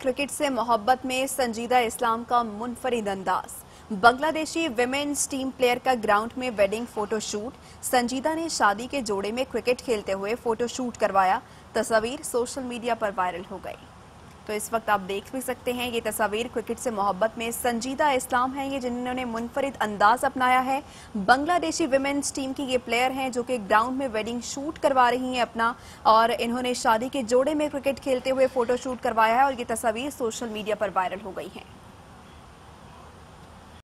Cricket से मोहब्बत में संजीदा इस्लाम का मुनफरिद अंदाज। बांग्लादेशी विमेन्स टीम प्लेयर का ग्राउंड में वेडिंग फोटोशूट संजीदा ने शादी के जोड़े में क्रिकेट खेलते हुए फोटोशूट करवाया। तस्वीर सोशल मीडिया पर वायरल हो गई। तो इस वक्त आप देख भी सकते हैं, ये तस्वीर क्रिकेट से मोहब्बत में संजीदा इस्लाम है। ये जिन्होंने मुनफरिद अंदाज अपनाया है। बांग्लादेशी विमेन्स टीम की ये प्लेयर हैं जो कि ग्राउंड में वेडिंग शूट करवा रही हैं अपना और इन्होंने शादी के जोड़े में क्रिकेट खेलते हुए फ़ोटो शूट करवाया है और ये तस्वीर सोशल मीडिया पर वायरल हो गई है।